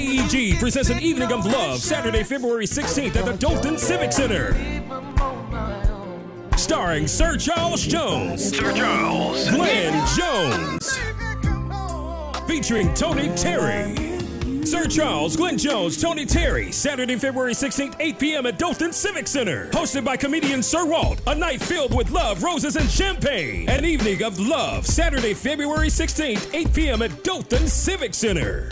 AEG presents an evening of love Saturday, February 16th at the Dothan Civic Center. Starring Sir Charles Jones, Sir Charles. Glenn Jones, featuring Tony Terry. Sir Charles, Glenn Jones, Tony Terry, Saturday, February 16th, 8 p.m. at Dothan Civic Center. Hosted by comedian Sir Walt. A night filled with love, roses, and champagne. An evening of love, Saturday, February 16th, 8 p.m. at Dothan Civic Center.